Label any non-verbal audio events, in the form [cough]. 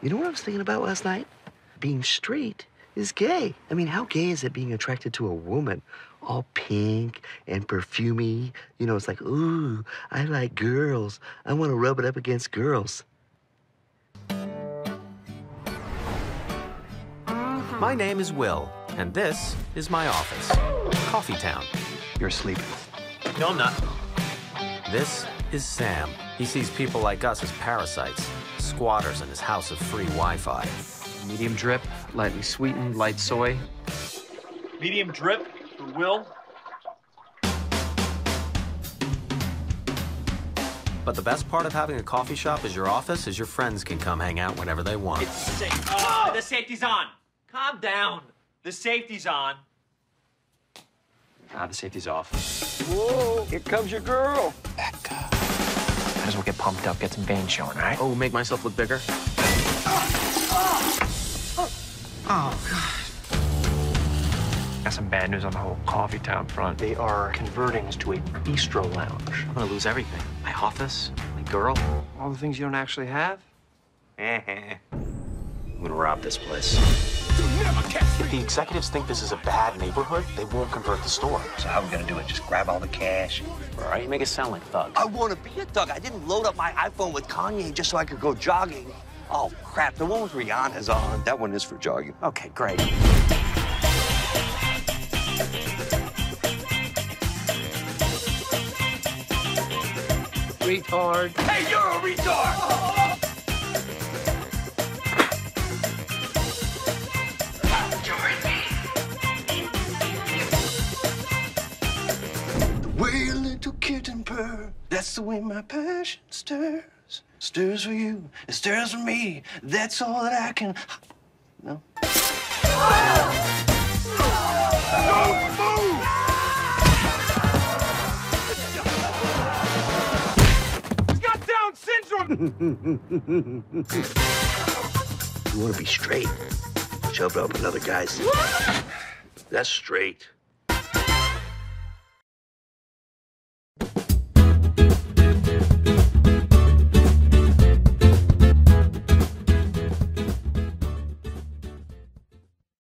You know what I was thinking about last night? Being straight is gay. I mean, how gay is it being attracted to a woman? All pink and perfumy. You know, it's like, ooh, I like girls. I want to rub it up against girls. Uh-huh. My name is Will, and this is my office, Coffee Town. You're asleep. No, I'm not. This is Sam. He sees people like us as parasites, squatters in his house of free Wi-Fi. Medium drip, lightly sweetened, light soy. Medium drip for Will. But the best part of having a coffee shop as your office is your friends can come hang out whenever they want. It's safe. Oh, the safety's on. Calm down. The safety's on. Ah, the safety's off. Whoa, here comes your girl. Becca. Might as well get pumped up, get some veins showing, all right? Oh, make myself look bigger? Oh, Got some bad news on the whole Coffee Town front. They are converting this to a bistro lounge. I'm gonna lose everything. My office, my girl. All the things you don't actually have? [laughs] I'm gonna rob this place. If the executives think this is a bad neighborhood, they won't convert the store. So how are we gonna do it? Just grab all the cash? All right, you make it sound like thugs. I want to be a thug. I didn't load up my iPhone with Kanye just so I could go jogging. Oh, crap. The one with Rihanna's on. That one is for jogging. Okay, great. Retard. Hey, you're a retard! [laughs] way a little kitten purr, that's the way my passion stirs. Stirs for you, it stirs for me. That's all that I can. No? He's got Down syndrome! [laughs] You want to be straight? Shove it up another guy's. That's straight.